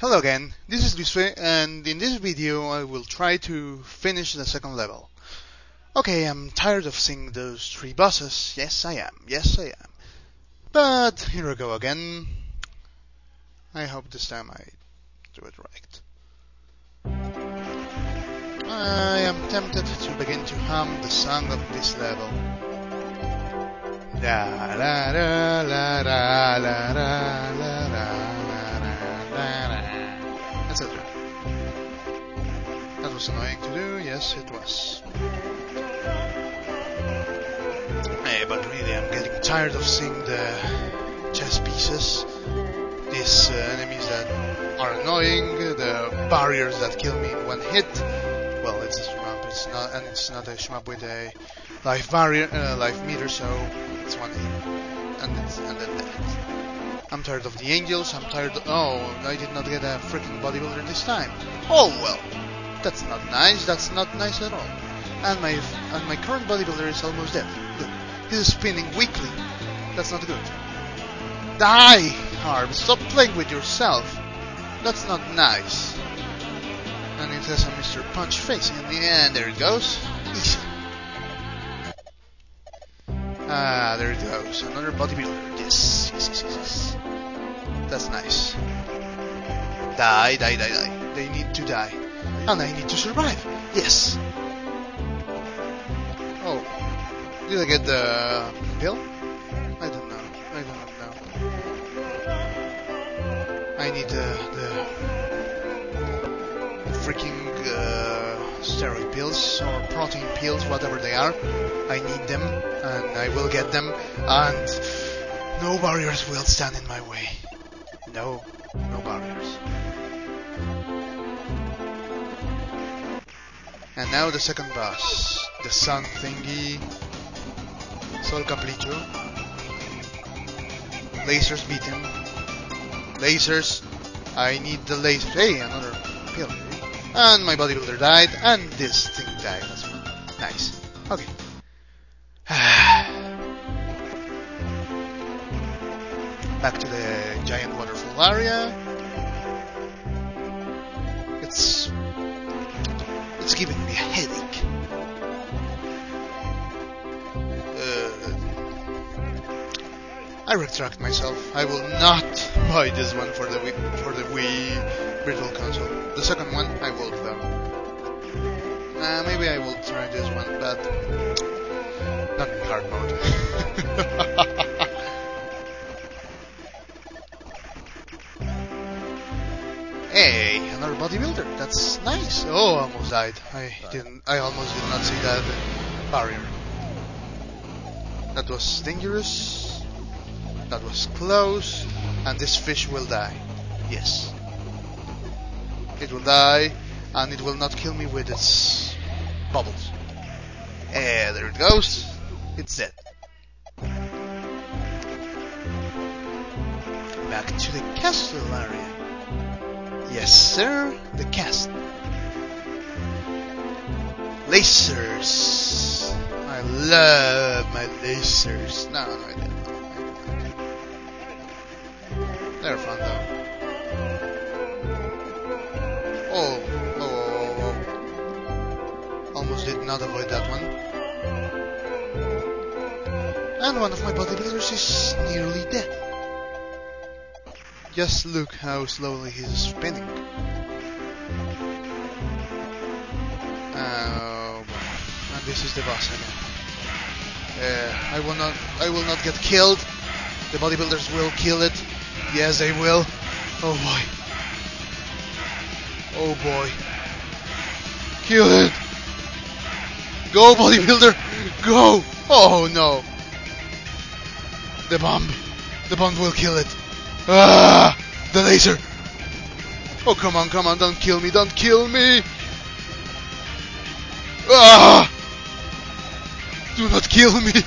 Hello again, this is Luisfe, and in this video I will try to finish the second level. Okay, I'm tired of seeing those three bosses. Yes, I am. Yes, I am. But here I go again. I hope this time I do it right. I am tempted to begin to hum the song of this level. La la la la la la la was annoying to do, yes it was. Hey, but really I'm getting tired of seeing the chess pieces, these uh, enemies that are annoying, the barriers that kill me in one hit. Well, it's a shmup, it's not, and it's not a shmup with a life barrier, uh, life meter, so it's one hit, and it's and then dead. I'm tired of the angels. I'm tired. Of, oh, I did not get a freaking bodybuilder this time. Oh well, that's not nice. That's not nice at all. And my and my current bodybuilder is almost dead. Look, he's spinning weakly. That's not good. Die, Harb. Stop playing with yourself. That's not nice. And it has a Mr. Punch face in the end. There it goes. Ah, there it goes. Another bodybuilder. Yes, yes, yes, yes, yes. That's nice. Die, die, die, die. They need to die. And I need to survive. Yes. Oh. Did I get the pill? I don't know. I do not know. I need the, the freaking uh, steroid pills or protein pills, whatever they are. I need them, and I will get them, and no barriers will stand in my way. No, no barriers. And now the second boss, the sun thingy, Sol Capricho. Lasers beat him. Lasers. I need the laser. Hey, another pill. And my bodybuilder died, and this thing died as well. Nice. Okay. Back to the giant waterfall area. It's giving me a headache. Uh, I retract myself. I will not buy this one for the Wii, for the Wii Virtual Console. The second one I will though. Uh, maybe I will try this one, but not in hard mode. Hey, another bodybuilder. That's nice. Oh, almost died. I didn't. I almost did not see that barrier. That was dangerous. That was close. And this fish will die. Yes. It will die, and it will not kill me with its bubbles. Eh, there it goes. It's dead. Back to the castle area. Yes, sir. The cast. Lasers. I love my lasers. No, no, I didn't. They're fun though. Oh, oh, oh, oh. Almost did not avoid that one. And one of my bodybuilders is nearly dead. Just look how slowly he's spinning. Oh, and this is the boss again. Uh, I will not. I will not get killed. The bodybuilders will kill it. Yes, they will. Oh boy. Oh boy. Kill it. Go, bodybuilder. Go. Oh no. The bomb. The bomb will kill it. Ah! The laser! Oh, come on, come on, don't kill me, don't kill me! Ah! Do not kill me!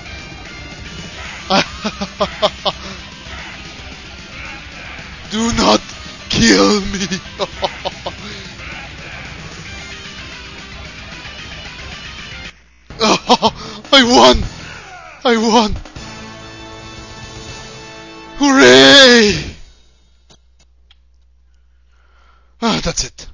Do not kill me! I won! I won! Hooray! Ah, that's it.